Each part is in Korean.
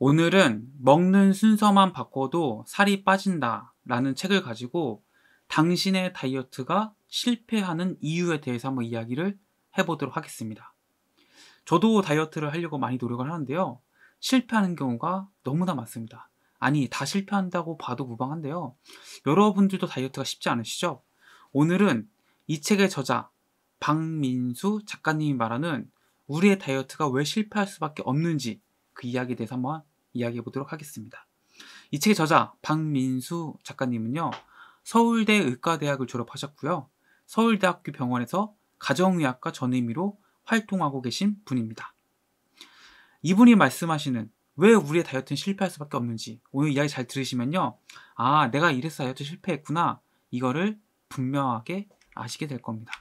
오늘은 먹는 순서만 바꿔도 살이 빠진다 라는 책을 가지고 당신의 다이어트가 실패하는 이유에 대해서 한번 이야기를 해보도록 하겠습니다. 저도 다이어트를 하려고 많이 노력을 하는데요. 실패하는 경우가 너무나 많습니다. 아니, 다 실패한다고 봐도 무방한데요. 여러분들도 다이어트가 쉽지 않으시죠? 오늘은 이 책의 저자, 박민수 작가님이 말하는 우리의 다이어트가 왜 실패할 수밖에 없는지 그 이야기에 대해서 한번 이야기해 보도록 하겠습니다. 이 책의 저자 박민수 작가님은요. 서울대 의과대학을 졸업하셨고요. 서울대학교 병원에서 가정의학과 전임의로 활동하고 계신 분입니다. 이분이 말씀하시는 왜 우리의 다이어트는 실패할 수밖에 없는지 오늘 이야기 잘 들으시면요. 아, 내가 이래서 다이어트 실패했구나. 이거를 분명하게 아시게 될 겁니다.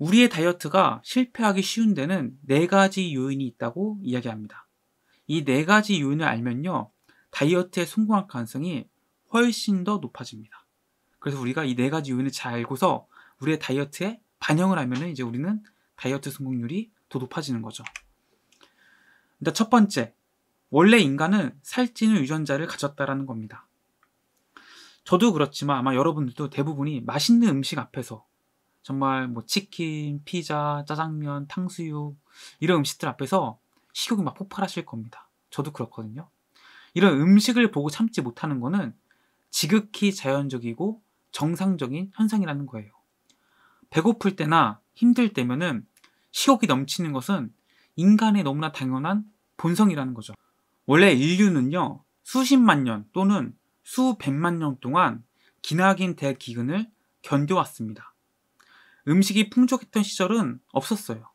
우리의 다이어트가 실패하기 쉬운 데는 네 가지 요인이 있다고 이야기합니다. 이 네 가지 요인을 알면요. 다이어트에 성공할 가능성이 훨씬 더 높아집니다. 그래서 우리가 이 네 가지 요인을 잘 알고서 우리의 다이어트에 반영을 하면 이제 우리는 다이어트 성공률이 더 높아지는 거죠. 일단 첫 번째, 원래 인간은 살찌는 유전자를 가졌다라는 겁니다. 저도 그렇지만 아마 여러분들도 대부분이 맛있는 음식 앞에서 정말 뭐 치킨, 피자, 짜장면, 탕수육 이런 음식들 앞에서 식욕이 막 폭발하실 겁니다. 저도 그렇거든요. 이런 음식을 보고 참지 못하는 거는 지극히 자연적이고 정상적인 현상이라는 거예요. 배고플 때나 힘들 때면은 식욕이 넘치는 것은 인간의 너무나 당연한 본성이라는 거죠. 원래 인류는요, 수십만 년 또는 수백만 년 동안 기나긴 대기근을 견뎌왔습니다. 음식이 풍족했던 시절은 없었어요.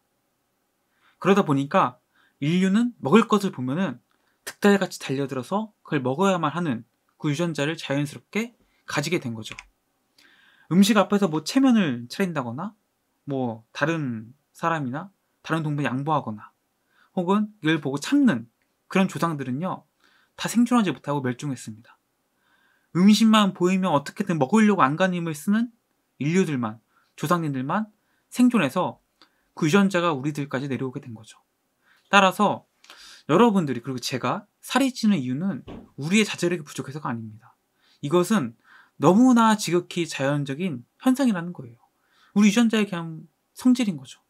그러다 보니까 인류는 먹을 것을 보면은 득달같이 달려들어서 그걸 먹어야만 하는 그 유전자를 자연스럽게 가지게 된 거죠. 음식 앞에서 뭐 체면을 차린다거나 뭐 다른 사람이나 다른 동물에 양보하거나 혹은 이걸 보고 참는 그런 조상들은요 다 생존하지 못하고 멸종했습니다. 음식만 보이면 어떻게든 먹으려고 안간힘을 쓰는 인류들만 조상님들만 생존해서 그 유전자가 우리들까지 내려오게 된 거죠. 따라서 여러분들이 그리고 제가 살이 찌는 이유는 우리의 자제력이 부족해서가 아닙니다. 이것은 너무나 지극히 자연적인 현상이라는 거예요. 우리 유전자의 그냥 성질인 거죠.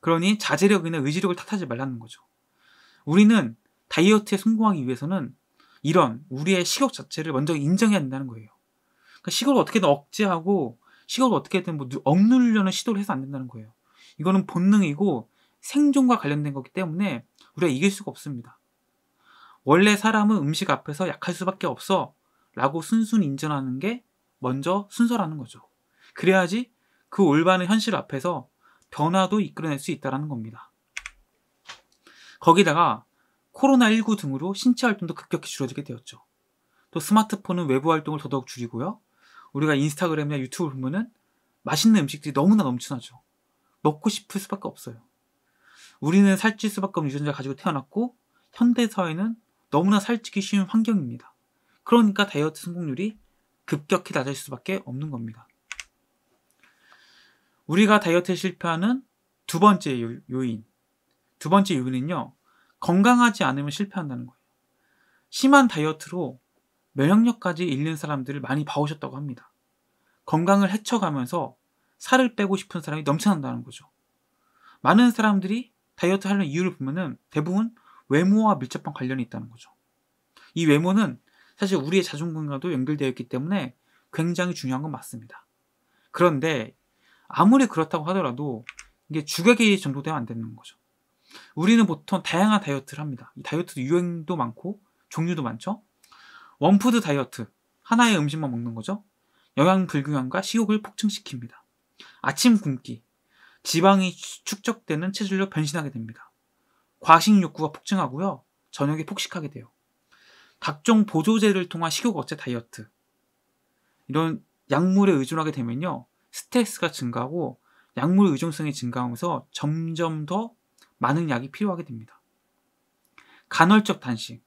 그러니 자제력이나 의지력을 탓하지 말라는 거죠. 우리는 다이어트에 성공하기 위해서는 이런 우리의 식욕 자체를 먼저 인정해야 된다는 거예요. 그러니까 식욕을 어떻게든 억제하고 식욕을 어떻게든 뭐 억누르려는 시도를 해서 안 된다는 거예요. 이거는 본능이고 생존과 관련된 거기 때문에 우리가 이길 수가 없습니다. 원래 사람은 음식 앞에서 약할 수밖에 없어 라고 순순히 인정하는 게 먼저 순서라는 거죠. 그래야지 그 올바른 현실 앞에서 변화도 이끌어낼 수 있다는 겁니다. 거기다가 코로나19 등으로 신체 활동도 급격히 줄어들게 되었죠. 또 스마트폰은 외부 활동을 더더욱 줄이고요. 우리가 인스타그램이나 유튜브를 보면은 맛있는 음식들이 너무나 넘쳐나죠. 먹고 싶을 수밖에 없어요. 우리는 살찔 수밖에 없는 유전자 가지고 태어났고 현대 사회는 너무나 살찌기 쉬운 환경입니다. 그러니까 다이어트 성공률이 급격히 낮아질 수밖에 없는 겁니다. 우리가 다이어트에 실패하는 두 번째 요인. 두 번째 요인은요. 건강하지 않으면 실패한다는 거예요. 심한 다이어트로 면역력까지 잃는 사람들을 많이 봐오셨다고 합니다. 건강을 해쳐가면서 살을 빼고 싶은 사람이 넘쳐난다는 거죠. 많은 사람들이 다이어트 하는 이유를 보면은 대부분 외모와 밀접한 관련이 있다는 거죠. 이 외모는 사실 우리의 자존감과도 연결되어 있기 때문에 굉장히 중요한 건 맞습니다. 그런데 아무리 그렇다고 하더라도 이게 주객이 전도되면 안 되는 거죠. 우리는 보통 다양한 다이어트를 합니다. 이 다이어트도 유행도 많고 종류도 많죠. 원푸드 다이어트. 하나의 음식만 먹는 거죠. 영양 불균형과 식욕을 폭증시킵니다. 아침 굶기. 지방이 축적되는 체질로 변신하게 됩니다. 과식 욕구가 폭증하고요. 저녁에 폭식하게 돼요. 각종 보조제를 통한 식욕 억제 다이어트. 이런 약물에 의존하게 되면요. 스트레스가 증가하고 약물 의존성이 증가하면서 점점 더 많은 약이 필요하게 됩니다. 간헐적 단식.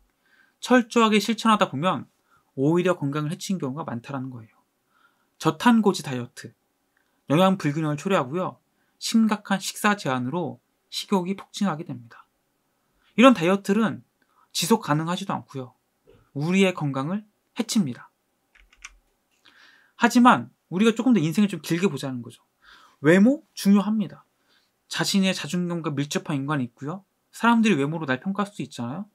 철저하게 실천하다 보면 오히려 건강을 해치는 경우가 많다는 거예요. 저탄고지 다이어트, 영양 불균형을 초래하고요. 심각한 식사 제한으로 식욕이 폭증하게 됩니다. 이런 다이어트는 지속 가능하지도 않고요. 우리의 건강을 해칩니다. 하지만 우리가 조금 더 인생을 좀 길게 보자는 거죠. 외모 중요합니다. 자신의 자존감과 밀접한 인간이 있고요. 사람들이 외모로 날 평가할 수 있잖아요.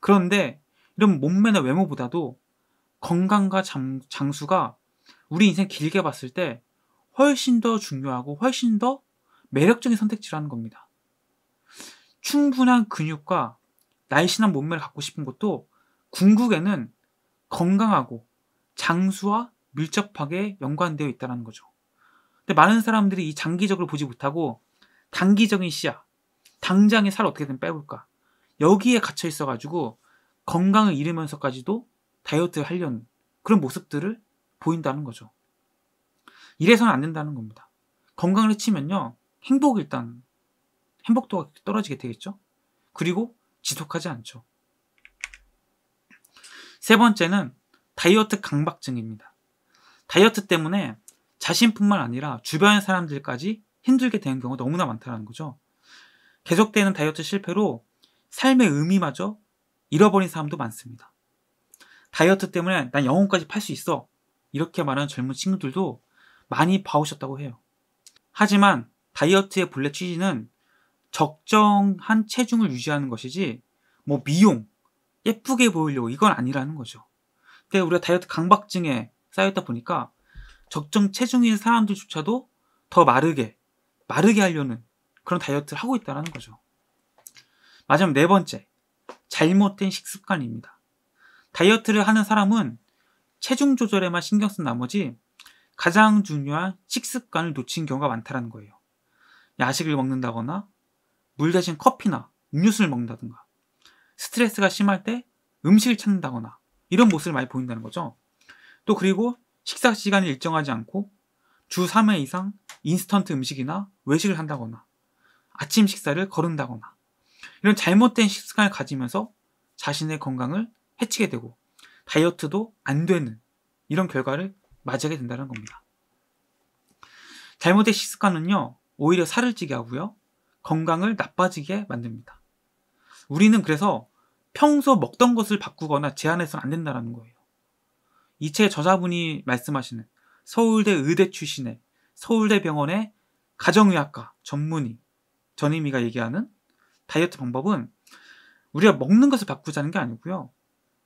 그런데 이런 몸매나 외모보다도 건강과 장, 장수가 우리 인생 길게 봤을 때 훨씬 더 중요하고 훨씬 더 매력적인 선택지라는 겁니다. 충분한 근육과 날씬한 몸매를 갖고 싶은 것도 궁극에는 건강하고 장수와 밀접하게 연관되어 있다는 거죠. 근데 많은 사람들이 이 장기적으로 보지 못하고 단기적인 시야, 당장에 살 어떻게든 빼볼까 여기에 갇혀 있어가지고 건강을 잃으면서까지도 다이어트를 하려는 그런 모습들을 보인다는 거죠. 이래서는 안 된다는 겁니다. 건강을 해치면요 행복 일단 행복도가 떨어지게 되겠죠. 그리고 지속하지 않죠. 세 번째는 다이어트 강박증입니다. 다이어트 때문에 자신뿐만 아니라 주변 사람들까지 힘들게 되는 경우가 너무나 많다는 거죠. 계속되는 다이어트 실패로 삶의 의미마저 잃어버린 사람도 많습니다. 다이어트 때문에 난 영혼까지 팔 수 있어. 이렇게 말하는 젊은 친구들도 많이 봐오셨다고 해요. 하지만 다이어트의 본래 취지는 적정한 체중을 유지하는 것이지 뭐 미용, 예쁘게 보이려고 이건 아니라는 거죠. 근데 우리가 다이어트 강박증에 쌓였다 보니까 적정 체중인 사람들조차도 더 마르게, 마르게 하려는 그런 다이어트를 하고 있다는 거죠. 마지막 네 번째, 잘못된 식습관입니다. 다이어트를 하는 사람은 체중 조절에만 신경 쓴 나머지 가장 중요한 식습관을 놓친 경우가 많다는 거예요. 야식을 먹는다거나 물 대신 커피나 음료수를 먹는다든가 스트레스가 심할 때 음식을 찾는다거나 이런 모습을 많이 보인다는 거죠. 또 그리고 식사 시간을 일정하지 않고 주 3회 이상 인스턴트 음식이나 외식을 한다거나 아침 식사를 거른다거나 이런 잘못된 식습관을 가지면서 자신의 건강을 해치게 되고 다이어트도 안 되는 이런 결과를 맞이하게 된다는 겁니다. 잘못된 식습관은요, 오히려 살을 찌게 하고요, 건강을 나빠지게 만듭니다. 우리는 그래서 평소 먹던 것을 바꾸거나 제한해서는 안 된다는 거예요. 이책 저자분이 말씀하시는 서울대 의대 출신의 서울대 병원의 가정의학과 전문의 전임이가 얘기하는 다이어트 방법은 우리가 먹는 것을 바꾸자는 게 아니고요.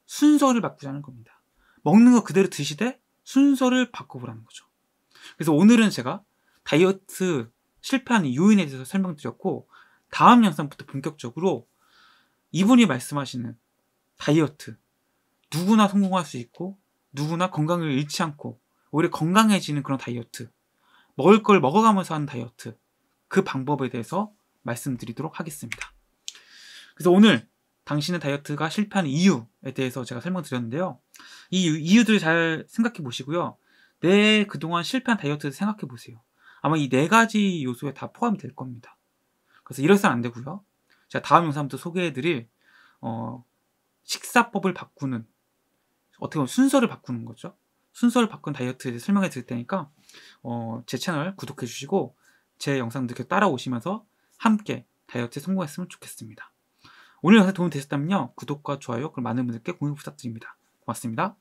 순서를 바꾸자는 겁니다. 먹는 거 그대로 드시되 순서를 바꿔보라는 거죠. 그래서 오늘은 제가 다이어트 실패하는 요인에 대해서 설명드렸고 다음 영상부터 본격적으로 이분이 말씀하시는 다이어트 누구나 성공할 수 있고 누구나 건강을 잃지 않고 오히려 건강해지는 그런 다이어트 먹을 걸 먹어가면서 하는 다이어트 그 방법에 대해서 말씀드리도록 하겠습니다. 그래서 오늘 당신의 다이어트가 실패하는 이유에 대해서 제가 설명드렸는데요. 이 이유들을 잘 생각해 보시고요. 내 그동안 실패한 다이어트를 생각해 보세요. 아마 이 네 가지 요소에 다 포함이 될 겁니다. 그래서 이래서는 안 되고요. 제가 다음 영상부터 소개해드릴 어, 식사법을 바꾸는 어떻게 보면 순서를 바꾸는 거죠. 순서를 바꾼 다이어트에 대해 설명해 드릴 테니까 어, 제 채널 구독해 주시고 제 영상들 따라오시면서 함께 다이어트에 성공했으면 좋겠습니다. 오늘 영상 도움이 되셨다면요. 구독과 좋아요 그리고 많은 분들께 공유 부탁드립니다. 고맙습니다.